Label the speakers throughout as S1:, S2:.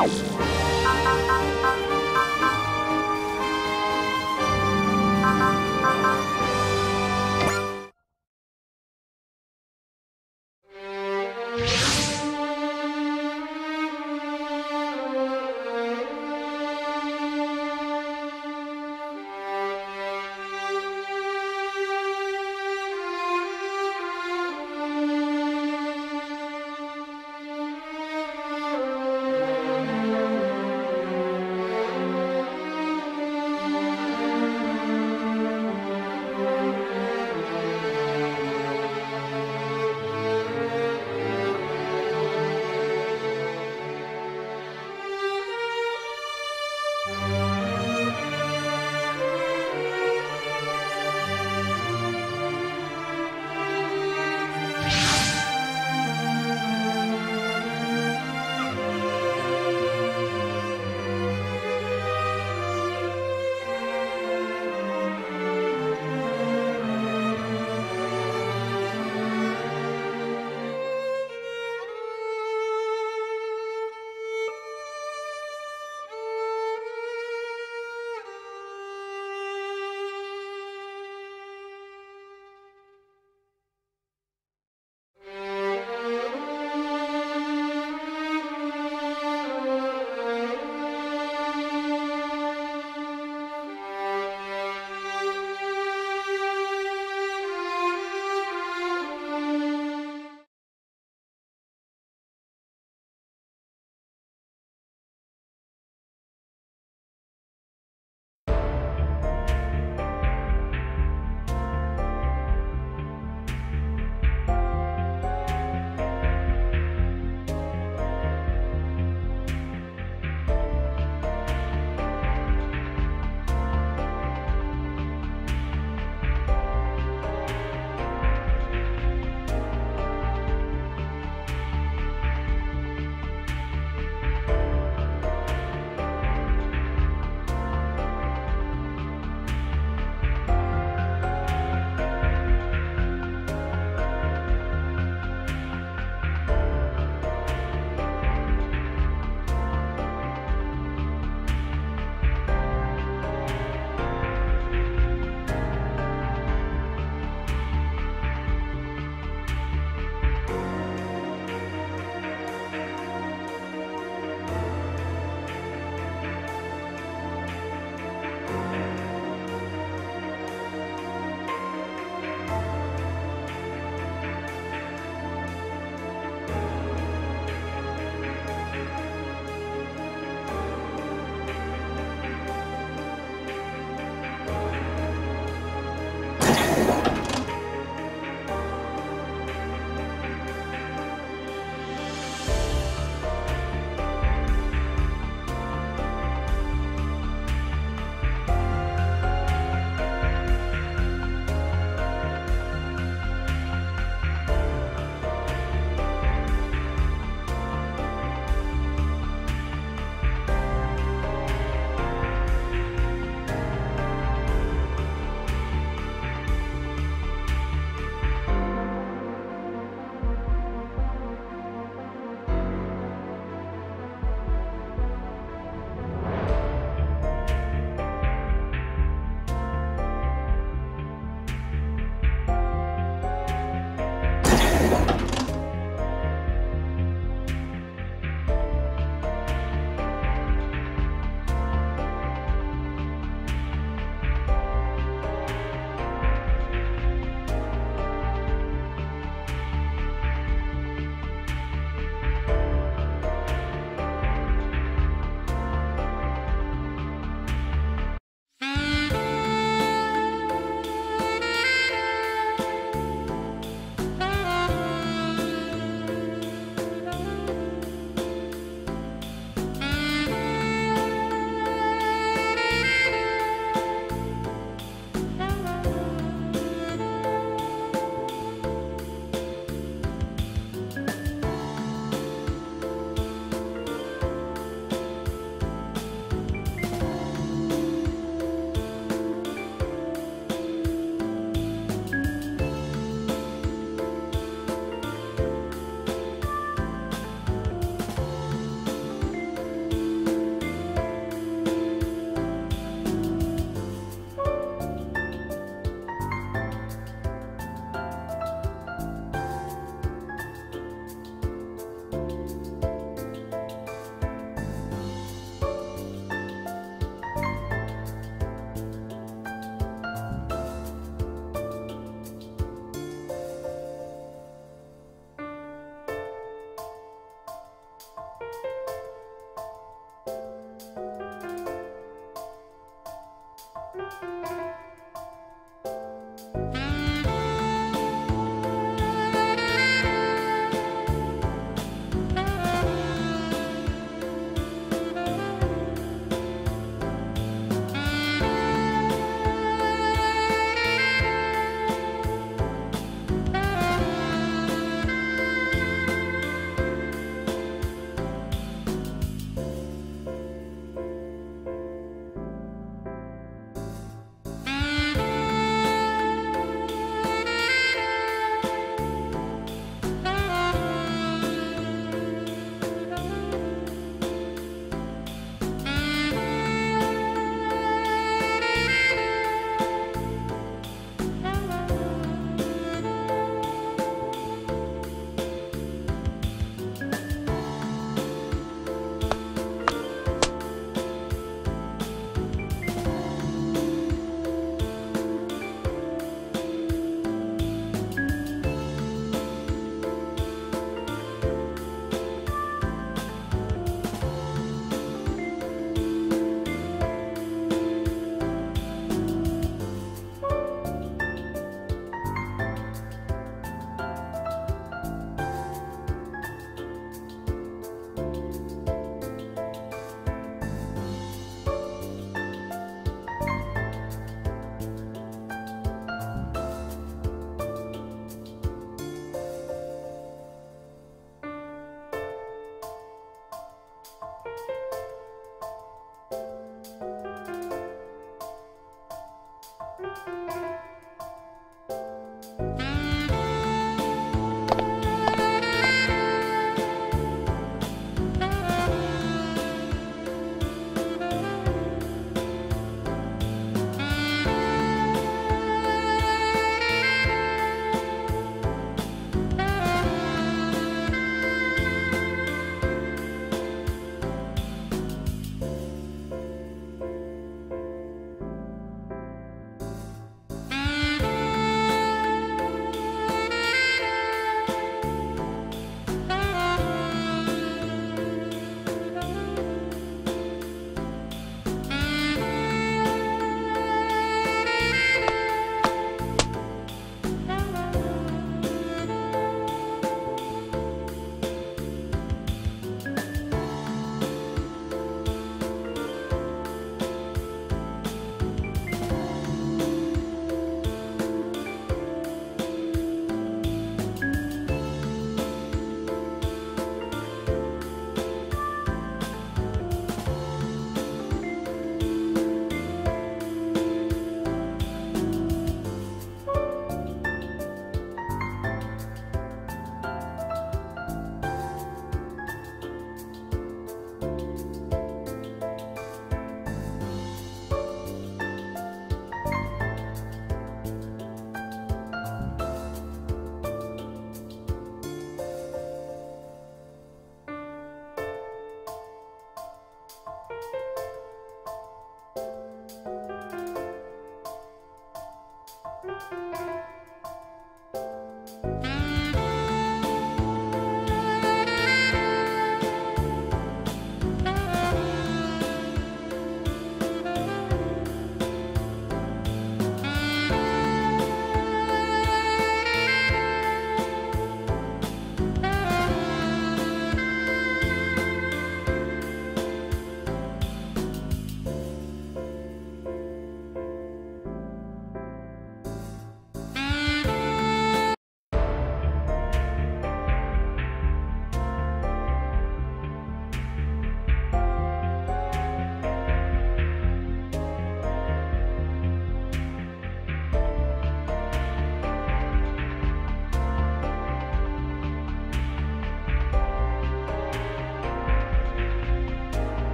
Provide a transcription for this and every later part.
S1: Bye.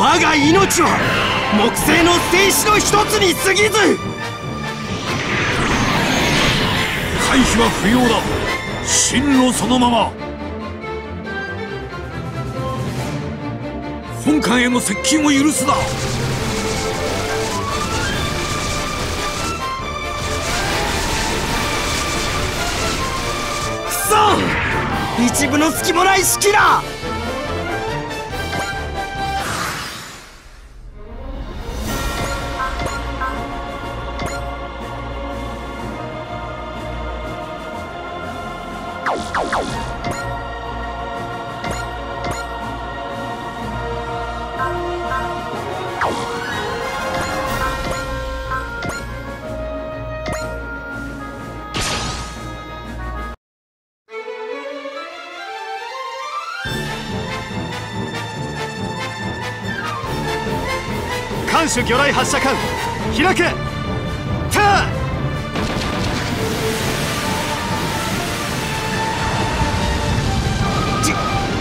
S1: 我が命は木星の戦士の一つに過ぎず。
S2: 回避は不要だ。進路そのまま。本艦への接近を許すな。
S1: くそ！一部の隙もない式だ。
S3: 手魚雷発射艦開けター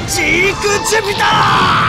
S1: ジーク・ジュピター！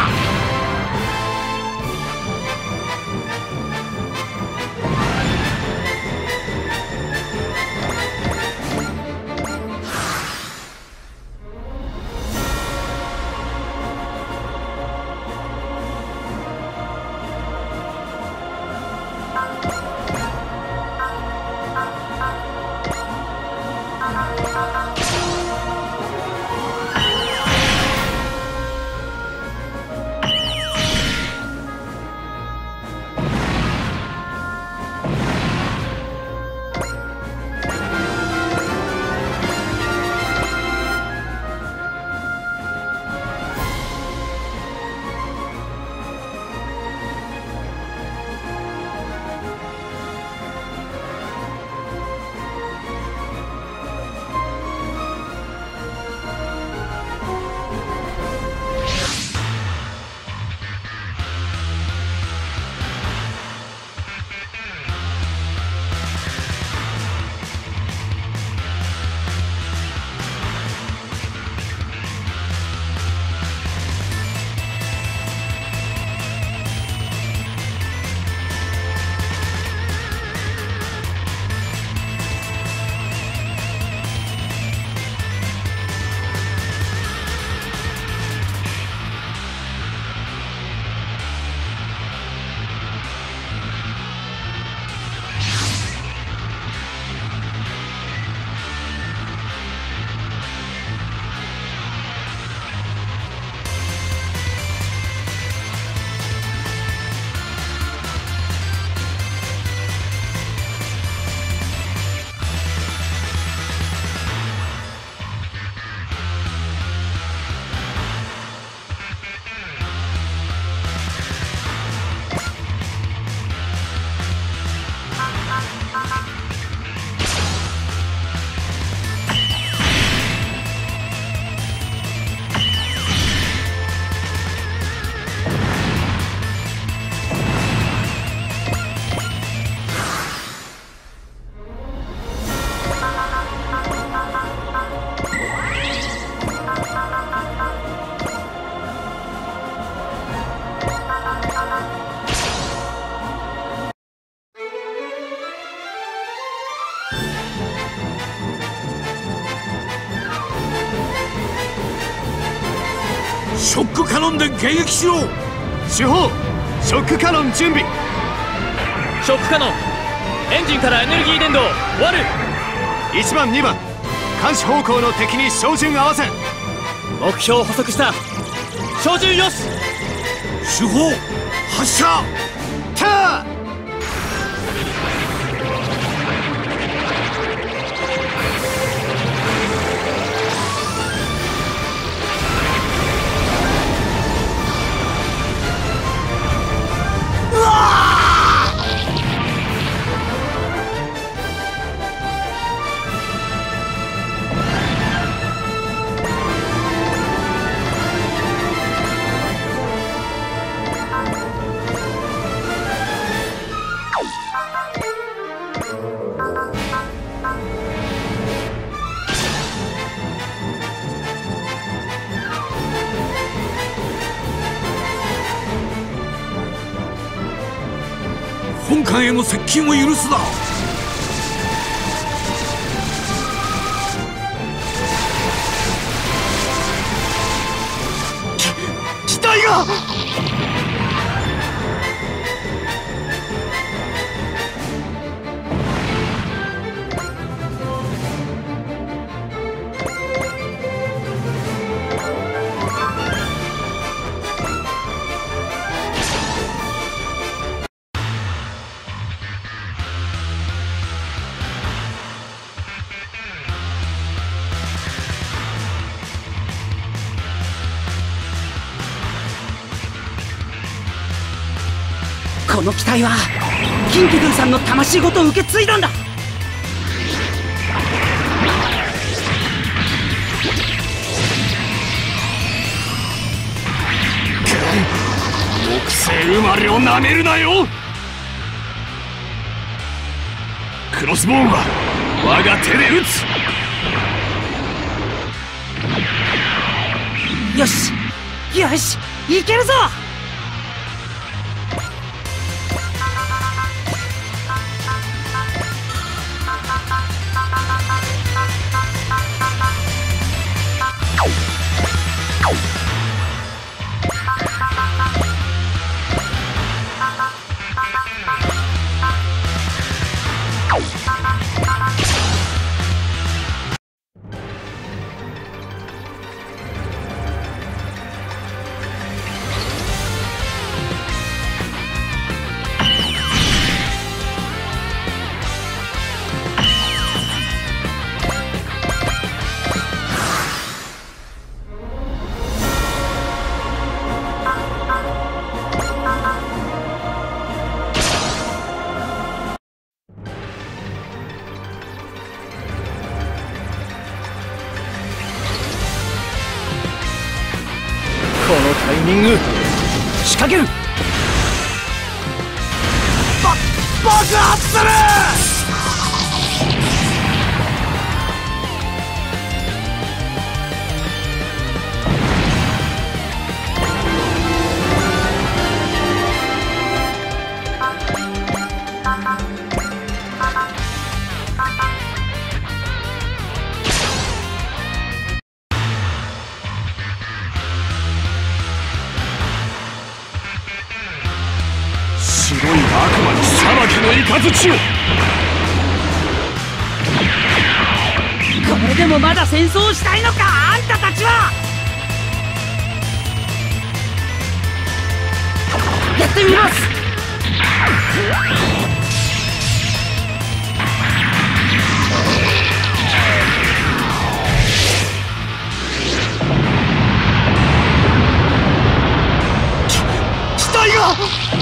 S2: ョックカノンで迎撃しろ
S3: 主砲ショックカノン準備。
S4: ショックカノン。エンジンからエネルギー伝導終る。
S3: 1番2番。監視方向の敵に照準合わせ。
S4: 目標捕捉した。照準よし。
S2: 主砲発射。
S3: ター
S1: 禁を許すな。
S5: この機体はキンキドゥさんの魂ごと受け継いだんだ。
S6: 木星生まれをなめるなよ。クロスボーンは我が手で撃つ。
S5: よしよしいけるぞ
S6: 裁きの雷を
S5: これでもまだ戦争したいのか？あんたたちは！やってみます！
S6: 機体が「